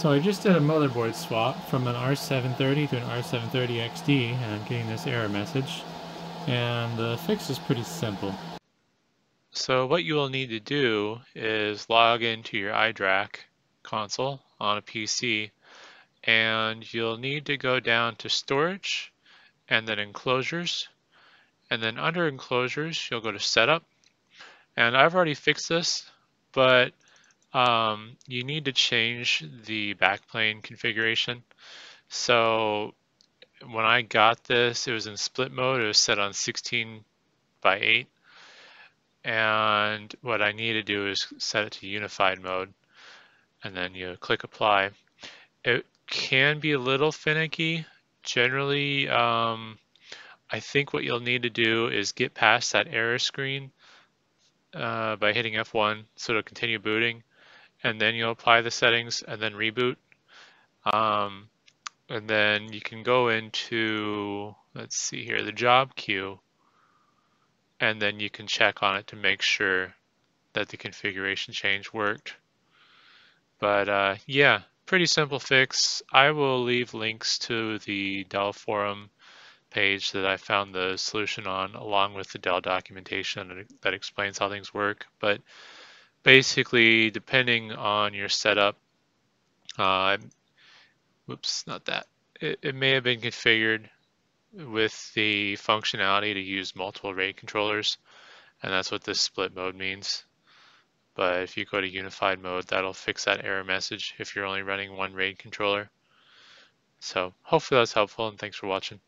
So I just did a motherboard swap from an R730 to an R730 XD and I'm getting this error message. And the fix is pretty simple. So what you will need to do is log into your iDRAC console on a PC and you'll need to go down to storage and then enclosures and then under enclosures you'll go to setup and I've already fixed this but um, you need to change the backplane configuration. So when I got this, it was in split mode. It was set on 16 by 8. And what I need to do is set it to unified mode. And then you click apply. It can be a little finicky. Generally, um, I think what you'll need to do is get past that error screen uh, by hitting F1 so it'll continue booting and then you'll apply the settings and then reboot. Um, and then you can go into, let's see here, the job queue, and then you can check on it to make sure that the configuration change worked. But uh, yeah, pretty simple fix. I will leave links to the Dell forum page that I found the solution on, along with the Dell documentation that explains how things work. But basically, depending on your setup, uh, whoops, not that. It, it may have been configured with the functionality to use multiple RAID controllers, and that's what this split mode means. But if you go to unified mode, that'll fix that error message if you're only running one RAID controller. So hopefully that's helpful, and thanks for watching.